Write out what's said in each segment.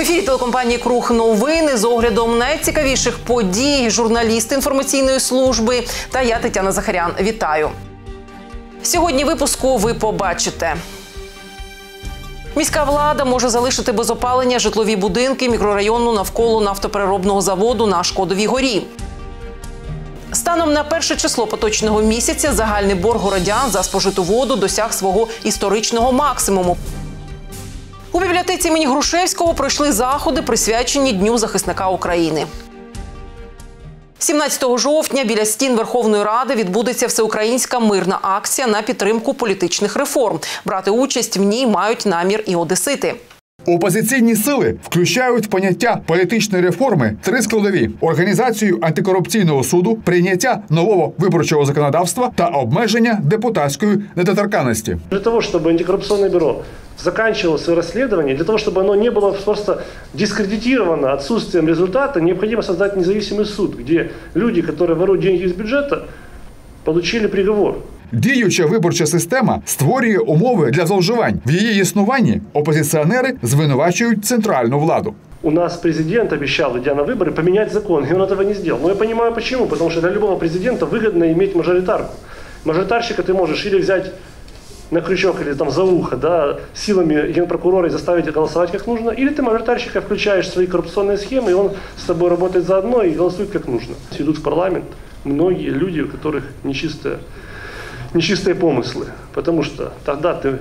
Ефірі телекомпанії Круг новини з оглядом найцікавіших подій, журналіст інформаційної служби та я Тетяна Захарян. Вітаю. Сьогодні випуску ви побачите. Міська влада може залишити без опалення житлові будинки мікрорайону навколо нафтопереробного заводу на Шкодовій горі. Станом на перше число поточного місяця загальний борг городян за спожиту воду досяг свого історичного максимуму. У бібліотеці імені Грушевського пройшли заходи, присвячені Дню захисника України. 17 жовтня біля стін Верховної Ради відбудеться всеукраїнська мирна акція на підтримку політичних реформ. Брати участь в ній мають намір і одесити. Опозиційні сили включають поняття політичної реформи три складові: організацію антикорупційного суду, прийняття нового виборчого законодавства та обмеження депутатської недоторканності. Для того, чтобы антикоррупционное бюро заканчивало свое расследование, для того, чтобы оно не было просто дискредитировано отсутствием результата, необходимо создать независимый суд, где люди, которые воруют деньги из бюджета, получили приговор. Діюча виборча система створює умови для зловживань. В її існуванні опозиціонери звинувачують центральну владу. У нас президент обещал, идя на выборы, поменять закон, и он этого не сделал. Но я понимаю почему, потому что для любого президента выгодно иметь мажоритарку. Мажоритарщика ты можешь или взять на крючок или там за ухо, да, силами генпрокурора и заставить голосовать как нужно, или ты мажоритарщика включаешь в свои коррупционные схемы, и он с тобой работает заодно и голосует как нужно. Идут в парламент многие люди, у которых нечистая нечистые помыслы, потому что тогда ты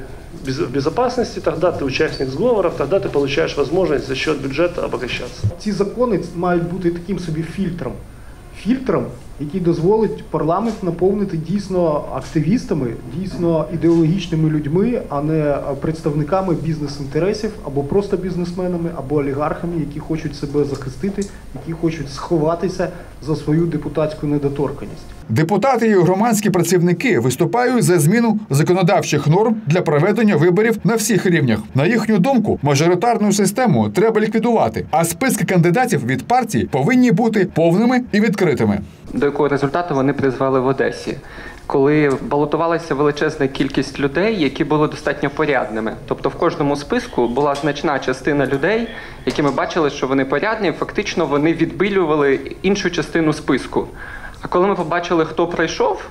без- в безопасности, тогда ты участник сговоров, тогда ты получаешь возможность за счет бюджета обогащаться. Ці закони мають бути таким собі фільтром. Фільтром, який дозволить парламент наповнити дійсно активістами, дійсно ідеологічними людьми, а не представниками бізнес-інтересів або просто бізнесменами, або олігархами, які хочуть себе захистити, які хочуть сховатися за свою депутатську недоторканність. Депутати і громадські працівники виступають за зміну законодавчих норм для проведення виборів на всіх рівнях. На їхню думку, мажоритарну систему треба ліквідувати, а списки кандидатів від партій повинні бути повними і відкритими. до якого результату вони призвели в Одесі, коли балотувалася величезна кількість людей, які були достатньо порядними. Тобто в кожному списку була значна частина людей, які ми бачили, що вони порядні, фактично вони відбилювали іншу частину списку. А коли ми побачили, хто прийшов,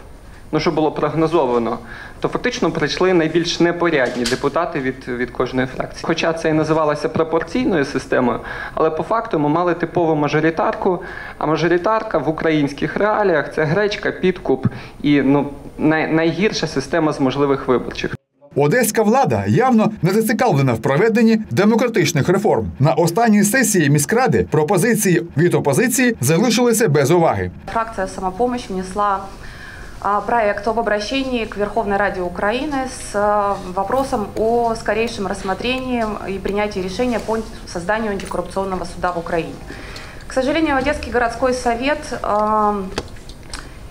ну що було прогнозовано, то фактично прийшли найбільш непорядні депутати від, від кожної фракції. Хоча це і називалося пропорційною системою, але по факту ми мали типову мажоритарку, а мажоритарка в українських реаліях це гречка, підкуп і ну, най, найгірша система з можливих виборчих. Одеська влада явно не зацікавлена в проведенні демократичних реформ. На останній сесії міськради пропозиції від опозиції залишилися без уваги. Фракция «Самопомощь» внесла проект об обращении к Верховной Раде Украины с вопросом о скорейшем рассмотрении и принятии решения по созданию антикоррупционного суда в Украине. К сожалению, Одесский городской совет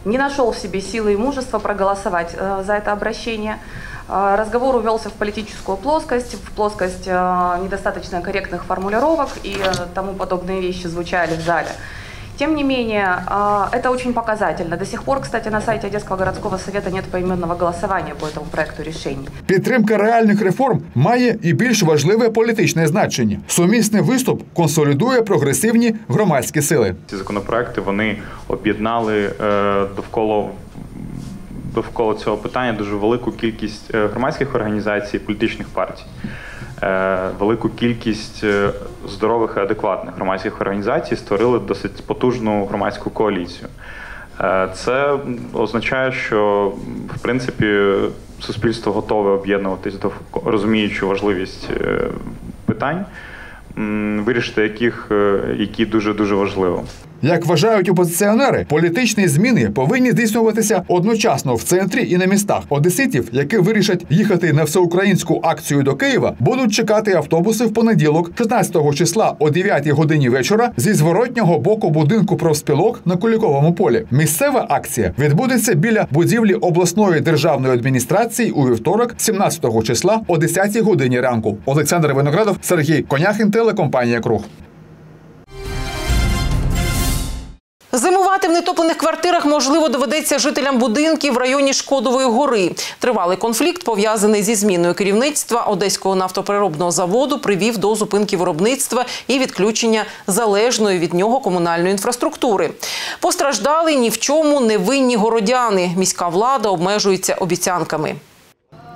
не нашел в себе силы и мужества проголосовать э, за это обращение. Э, Разговор увелся в политическую плоскость, в плоскость э, недостаточно корректных формулировок и тому подобные вещи звучали в зале. Тем не менее, э, это очень показательно. До сих пор, кстати, на сайте Одесского городского совета нет поименного голосования по этому проекту решений. Підтримка реальних реформ має і більш важливе політичне значення. Сумісний виступ консолідує прогресивні громадські сили. Ці законопроекти вони об'єднали е, довкола довкола цього питання дуже велику кількість е, громадських організацій, політичних партій, е, велику кількість е, здорових і адекватних громадських організацій створили досить потужну громадську коаліцію. Е, Це означає, що в принципі суспільство готове об'єднуватись довкола- розуміючи важливість е, питань, вирішити яких е, які дуже дуже важливо. Як вважають опозиціонери, політичні зміни повинні здійснюватися одночасно в центрі і на містах. Одеситів, які вирішать їхати на всеукраїнську акцію до Києва, будуть чекати автобуси в понеділок, 16 числа о 9 годині вечора, зі зворотнього боку будинку профспілок на Куліковому полі. Місцева акція відбудеться біля будівлі обласної державної адміністрації у вівторок, 17 числа о 10 годині ранку. Олександр Виноградов, Сергій Коняхін, телекомпанія Круг. Зимувати в нетоплених квартирах можливо доведеться жителям будинків в районі Шкодової гори. Тривалий конфлікт, пов'язаний зі зміною керівництва Одеського нафтопереробного заводу, привів до зупинки виробництва і відключення залежної від нього комунальної інфраструктури. Постраждали ні в чому не винні городяни. Міська влада обмежується обіцянками.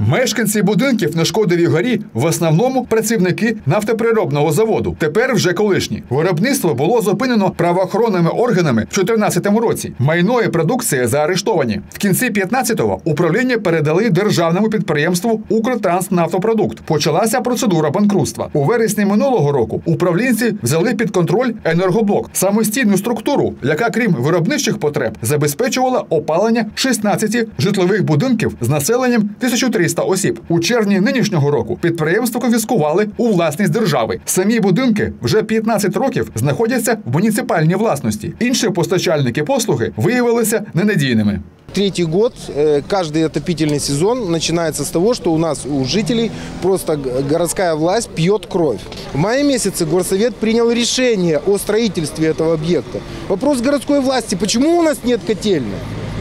Мешканці будинків на Шкодовій горі в основному працівники нафтопереробного заводу. Тепер вже колишні. Виробництво було зупинено правоохоронними органами в 2014 році. Майно і продукція заарештовані. В кінці 15-го управління передали державному підприємству Укртранснафтопродукт. Почалася процедура банкрутства. У вересні минулого року управлінці взяли під контроль енергоблок, самостійну структуру, яка, крім виробничих потреб, забезпечувала опалення 16 житлових будинків з населенням 1300 осіб. У червні нинішнього року підприємство конфіскували у власність держави. Самі будинки вже 15 років знаходяться в муніципальній власності. Інші постачальники послуги виявилися ненадійними. Третий год, э, каждый отопительный сезон начинается с того, что у нас у жителей просто г- городская власть пьет кровь. В мае месяце горсовет принял решение о строительстве этого объекта. Вопрос городской власти, почему у нас нет котельной?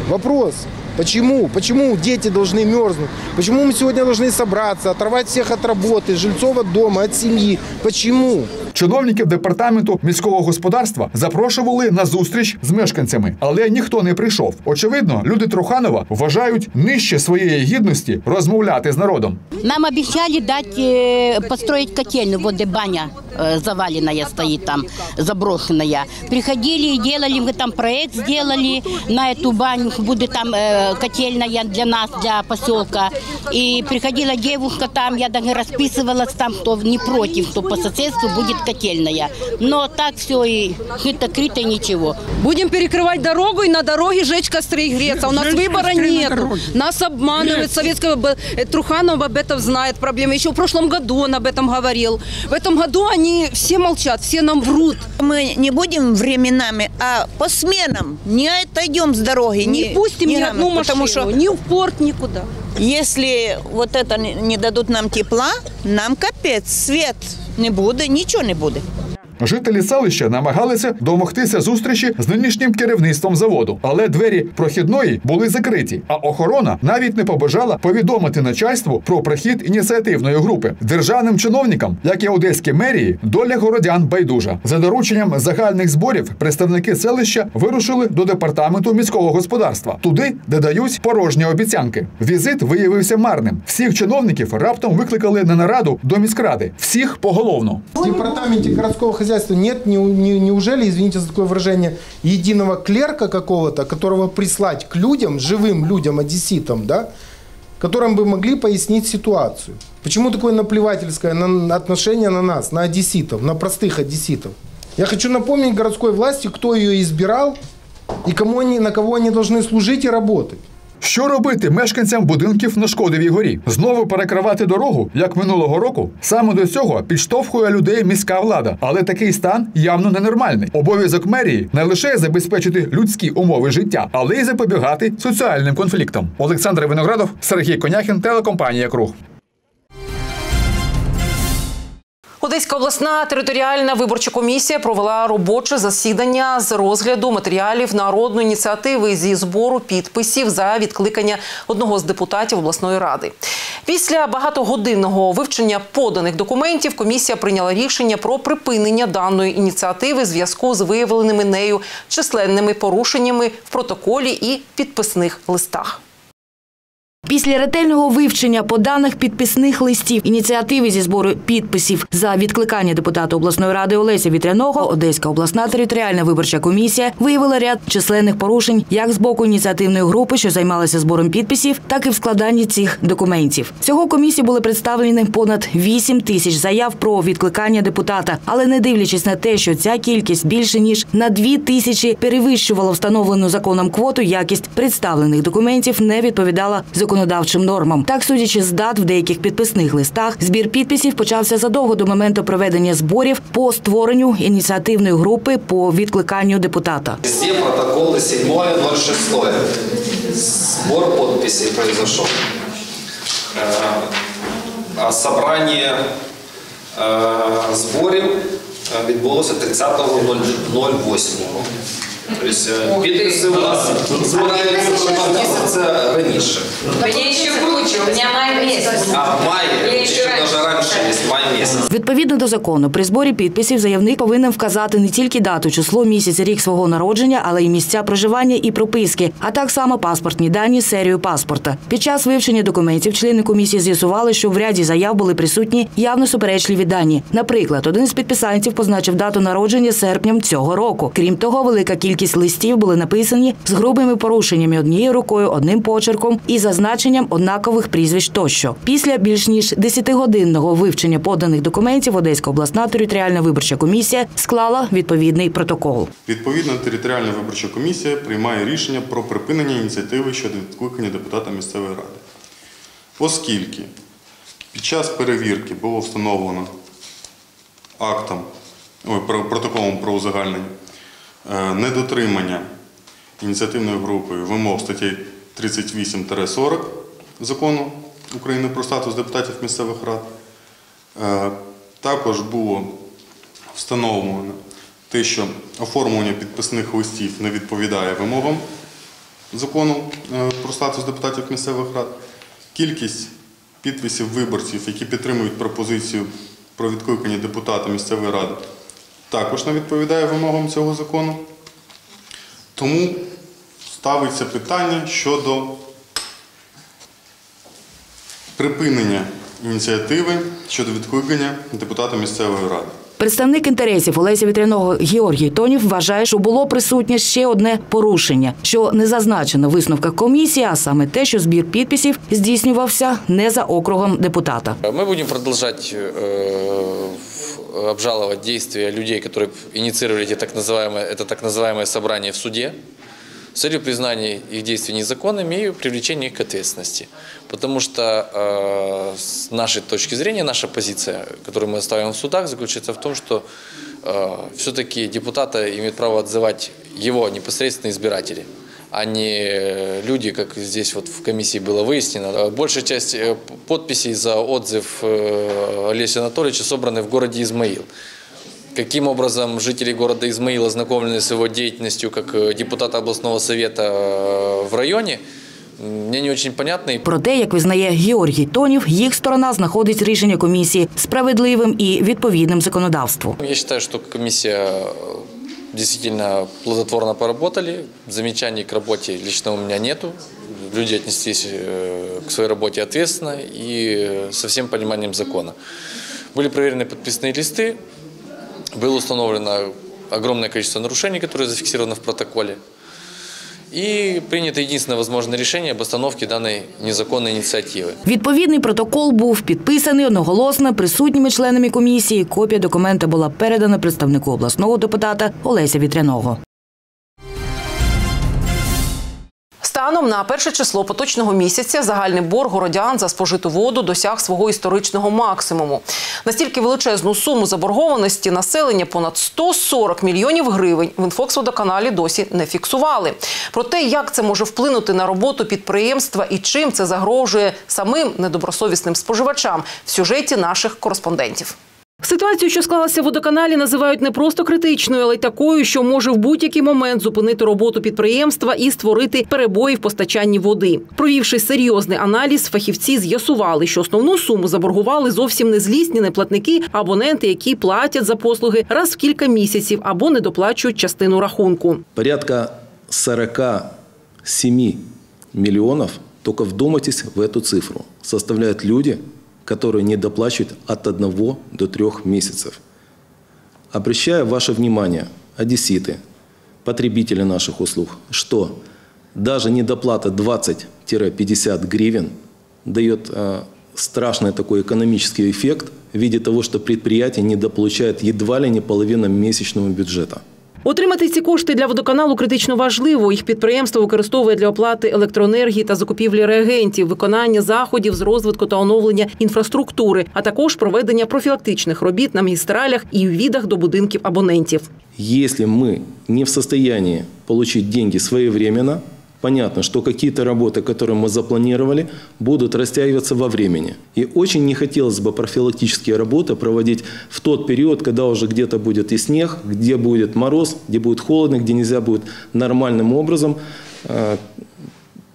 Вопрос. Почему? Почему дети должны мерзнуть? Почему мы сегодня должны собраться, оторвать всех от работы, жильцов от дома, от семьи? Почему? Чиновників департаменту міського господарства запрошували на зустріч з мешканцями, але ніхто не прийшов. Очевидно, люди Труханова вважають нижче своєї гідності розмовляти з народом. Нам обещали дать, э, построить котельную, вот где баня э, Заваленная стоит там, заброшенная. Приходили и делали, мы там проект сделали на эту баню, будет там э, котельная для нас, для поселка. И приходила девушка там, я даже расписывалась там, кто не против, что по соседству будет котельная. Но так все и крыто-крыто ничего. Будем перекрывать дорогу и на дороге жечь костры и греться. У нас выбора нет. Нас обманывают. Советского Б- э, Труханов об этом знает проблемы. Еще в прошлом году он об этом говорил. В этом году они все молчат, все нам врут. Мы не будем временами, а по сменам не отойдем с дороги. Не, пустим ни одну машину, Потому что ни в порт, никуда. если вот это не не дадут нам тепла, нам капец, свет не буде, нічого не буде. Жителі селища намагалися домогтися зустрічі з нинішнім керівництвом заводу, але двері прохідної були закриті. А охорона навіть не побажала повідомити начальству про прихід ініціативної групи. Державним чиновникам, як і одеській мерії, доля городян байдужа. За дорученням загальних зборів представники селища вирушили до департаменту міського господарства, туди, де дають порожні обіцянки. Візит виявився марним. Всіх чиновників раптом викликали на нараду до міськради. Всіх поголовно. В департаменте городского хозяйства нет, не- не- неужели, извините за такое выражение, единого клерка какого-то, которого прислать к людям, живым людям, одесситам, да, которым бы могли пояснить ситуацию? Почему такое наплевательское на- отношение на нас, на одесситов, на простых одесситов? Я хочу напомнить городской власти, кто ее избирал и кому они, на кого они должны служить и работать. Що робити мешканцям будинків на Шкодовій горі? Знову перекривати дорогу, як минулого року? Саме до цього підштовхує людей міська влада, але такий стан явно ненормальний. Обов'язок мерії не лише забезпечити людські умови життя, але й запобігати соціальним конфліктам. Олександр Виноградов, Сергій Коняхін, телекомпанія Круг. Одеська обласна територіальна виборча комісія провела робоче засідання з розгляду матеріалів народної ініціативи зі збору підписів за відкликання одного з депутатів обласної ради. Після багатогодинного вивчення поданих документів комісія прийняла рішення про припинення даної ініціативи в зв'язку з виявленими нею численними порушеннями в протоколі і підписних листах. Після ретельного вивчення поданих підписних листів ініціативи зі збору підписів за відкликання депутата обласної ради Олеся Вітряного, Одеська обласна територіальна виборча комісія виявила ряд численних порушень як з боку ініціативної групи, що займалася збором підписів, так і в складанні цих документів. Всього комісії були представлені понад 8 тисяч заяв про відкликання депутата, але не дивлячись на те, що ця кількість більше ніж на 2 тисячі перевищувала встановлену законом квоту, якість представлених документів не відповідала законодавчим нормам. Так, судячи з дат в деяких підписних листах, збір підписів почався задовго до моменту проведення зборів по створенню ініціативної групи по відкликанню депутата. Везде протоколы 7.06. Сбор подписей произошел. Э, А собрание э, зборів э, відбулося 30.08. То есть э, підписи у нас збираються вже два місяці раніше. Мне еще круче, у меня май месяц. А май. Відповідно до закону, при зборі підписів заявник повинен вказати не тільки дату, число, місяць, рік свого народження, але й місця проживання і прописки, а так само паспортні дані, серію паспорта. Під час вивчення документів члени комісії з'ясували, що в ряді заяв були присутні явно суперечливі дані. Наприклад, один з підписантів позначив дату народження серпнем цього року. Крім того, велика кількість листів були написані з грубими порушеннями однією рукою, одним почерком і зазначенням однакових прізвищ тощо. Після більш ніж 10-годинного вивчення поданих документів Одеська обласна територіальна виборча комісія склала відповідний протокол. Відповідно, територіальна виборча комісія приймає рішення про припинення ініціативи щодо відкликання депутата місцевої ради. Оскільки під час перевірки було встановлено актом, ой, про- протоколом про узагальнення недотримання ініціативною групою вимог статей 38-40 закону України про статус депутатів місцевих рад. Е, Також було встановлено те, що оформлення підписних листів не відповідає вимогам закону е, про статус депутатів місцевих рад. Кількість підписів виборців, які підтримують пропозицію про відкликання депутата місцевої ради, також не відповідає вимогам цього закону. Тому ставиться питання щодо припинення ініціативи щодо відкликання депутата місцевої ради. Представник інтересів Олеся Вітряного Георгій Тонів вважає, що було присутнє ще одне порушення, що не зазначено в висновках комісії, а саме те, що збір підписів здійснювався не за округом депутата. Мы будем продолжать э, в- обжаловать действия людей, которые инициировали эти так называемое, это так называемое собрание в суде С целью признания их действий незаконными и привлечения их к ответственности. Потому что э, с нашей точки зрения, наша позиция, которую мы ставим в судах, заключается в том, что э, все-таки депутата имеют право отзывать его непосредственно избиратели а не э, люди, как здесь вот в комиссии было выяснено. Э, Большая часть э, подписей за отзыв Олеся Анатольевича собраны в городе Измаил. Каким образом жители города Измаил ознакомлены с его деятельностью как э, депутата областного совета э, в районе, м, мне не очень понятно. И Проте, як визнає Георгій Тонів, їх сторона знаходить рішення комісії справедливим і відповідним законодавству. Я считаю, что комиссия э, действительно плодотворно поработали. Замечаний к работе лично у меня нету. Люди отнеслись э, к своей работе ответственно и э, со всем пониманием закона. Были проверены подписные листы, было установлено огромное количество нарушений, которые зафиксированы в протоколе. И принято единственное возможное решение об остановке данной незаконной инициативы. Відповідний протокол був підписаний одноголосно присутніми членами комісії. Копія документа була передана представнику обласного депутата Олеся Вітряного. Станом на перше число поточного місяця загальний борг городян за спожиту воду досяг свого історичного максимуму. Настільки величезну суму заборгованості населення понад 140 мільйонів гривень в інфоксводоканалі досі не фіксували. Про те, як це може вплинути на роботу підприємства і чим це загрожує самим недобросовісним споживачам в сюжеті наших кореспондентів. Ситуацію, що склалася в водоканалі, називають не просто критичною, але й такою, що може в будь-який момент зупинити роботу підприємства і створити перебої в постачанні води. Провівши серйозний аналіз, фахівці з'ясували, що основну суму заборгували зовсім не злісні неплатники, абоненти, які платять за послуги раз в кілька місяців або не доплачують частину рахунку. Порядка 47 миллионов, только вдумайтесь в эту цифру, составляют люди, которые не доплачивают от 1 до 3 месяцев. Обращаю ваше внимание, одесситы, потребители наших услуг, что даже недоплата 20-50 гривен дает э, страшный такой экономический эффект в виде того, что предприятие недополучает едва ли не половину месячного бюджета. Отримати ці кошти для водоканалу критично важливо. Їх підприємство використовує для оплати електроенергії та закупівлі реагентів, виконання заходів з розвитку та оновлення інфраструктури, а також проведення профілактичних робіт на магістралях і у відах до будинків абонентів. Якщо ми не в стані отримати деньги своевременно, понятно, что какие-то работы, которые мы запланировали, будут растягиваться во времени. И очень не хотелось бы профилактические работы проводить в тот период, когда уже где-то будет и снег, где будет мороз, где будет холодно, где нельзя будет нормальным образом э,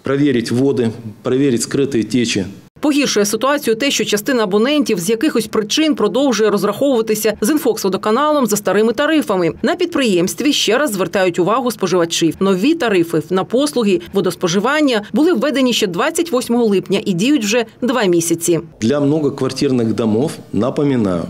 проверить воды, проверить скрытые течи Погіршує ситуацію те, що частина абонентів з якихось причин продовжує розраховуватися з інфокс-водоканалом за старими тарифами. На підприємстві ще раз звертають увагу споживачів. Нові тарифи на послуги водоспоживання були введені ще 28 липня і діють вже два місяці. Для многоквартирных домов, напоминаю,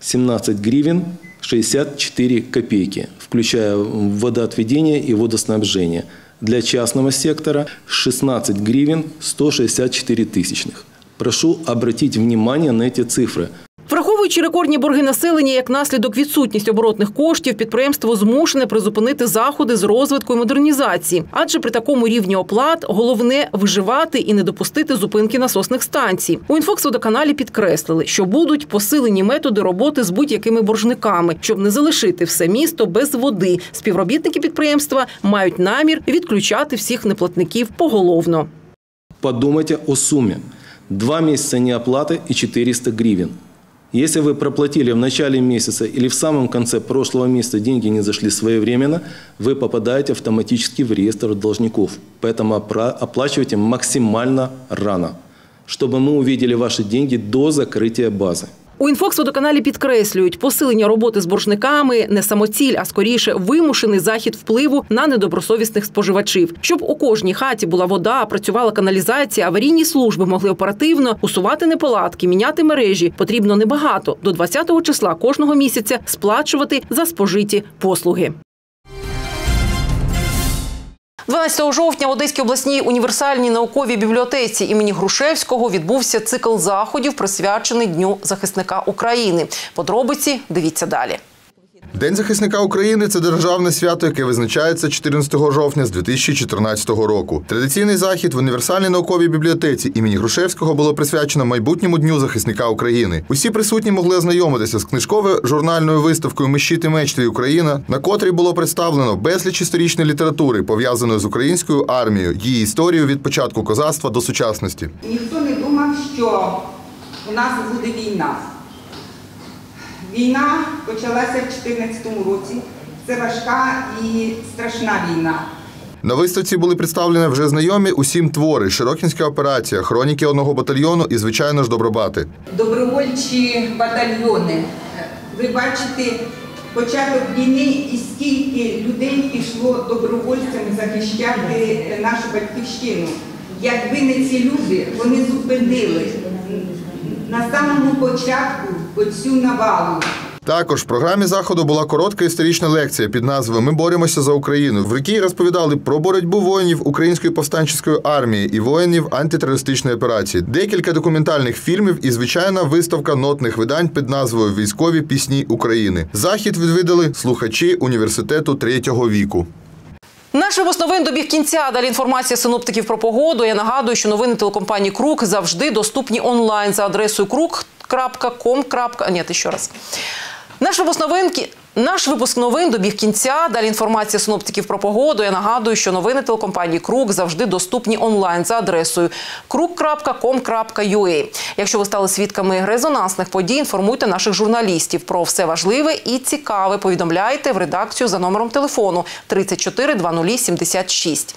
17 гривен 64 копейки, включая водоотведение и водоснабжение. Для частного сектора 16 гривен 164 тысячных. Прошу обратить внимание на эти цифры. Враховуючи рекордні борги населення як наслідок відсутність оборотних коштів, підприємство змушене призупинити заходи з розвитку і модернізації, адже при такому рівні оплат головне виживати і не допустити зупинки насосних станцій. У інфоксводоканалі підкреслили, що будуть посилені методи роботи з будь-якими боржниками, щоб не залишити все місто без води. Співробітники підприємства мають намір відключати всіх неплатників поголовно. Подумайте о сумі. 2 месяца неоплаты и 400 гривен. Если вы проплатили в начале месяца или в самом конце прошлого месяца деньги не зашли своевременно, вы попадаете автоматически в реестр должников. Поэтому оплачивайте максимально рано, чтобы мы увидели ваши деньги до закрытия базы. У інфокс-водоканалі підкреслюють, посилення роботи з боржниками не самоціль, а скоріше вимушений захід впливу на недобросовісних споживачів. Щоб у кожній хаті була вода, працювала каналізація, аварійні служби могли оперативно усувати неполадки, міняти мережі. Потрібно небагато до 20-го числа кожного місяця сплачувати за спожиті послуги. 12 жовтня в Одеській обласній універсальній науковій бібліотеці імені Грушевського відбувся цикл заходів, присвячений Дню захисника України. Подробиці дивіться далі. День захисника України це державне свято, яке визначається 14 жовтня з 2014 року. Традиційний захід в універсальній науковій бібліотеці імені Грушевського було присвячено майбутньому дню захисника України. Усі присутні могли ознайомитися з книжковою журнальною виставкою «Ми щит і меч Україна, на котрій було представлено безліч історичної літератури, пов'язаної з українською армією, її історією від початку козацтва до сучасності. Ніхто не думав, що у нас буде війна. Війна почалася в 2014 році. Це важка і страшна війна. На виставці були представлені вже знайомі усім твори, Широкінська операція, хроніки одного батальйону і, звичайно ж, добробати. Добровольчі батальйони. Ви бачите початок війни і скільки людей пішло добровольцями захищати нашу батьківщину. Якби не ці люди, вони зупинили на самому початку оцю навалу. Також в програмі заходу була коротка історична лекція під назвою Ми боремося за Україну, в якій розповідали про боротьбу воїнів Української повстанчої армії і воїнів антитерористичної операції, декілька документальних фільмів і звичайна виставка нотних видань під назвою Військові пісні України. Захід відвідали слухачі університету третього віку. Наш випуск новин добіг кінця. Далі інформація синоптиків про погоду. Я нагадую, що новини телекомпанії Крук завжди доступні онлайн за адресою kruk.com. Ні, ще раз. Наш випуск новин наш випуск новин добіг кінця. Далі інформація синоптиків про погоду. Я нагадую, що новини телекомпанії Крук завжди доступні онлайн за адресою kruk.com.ua. Якщо ви стали свідками резонансних подій, інформуйте наших журналістів про все важливе і цікаве. Повідомляйте в редакцію за номером телефону 34 00 76.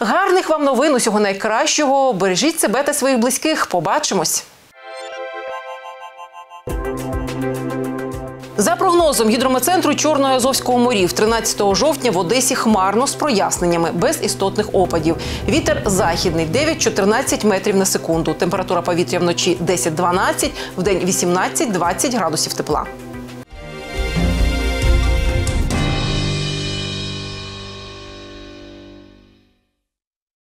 Гарних вам новин усього найкращого. Бережіть себе та своїх близьких. Побачимось. За прогнозом гідрометцентру Чорного Азовського морів, 13 жовтня в Одесі хмарно з проясненнями, без істотних опадів. Вітер західний 9-14 метрів на секунду. Температура повітря вночі 10-12, вдень 18-20 градусів тепла.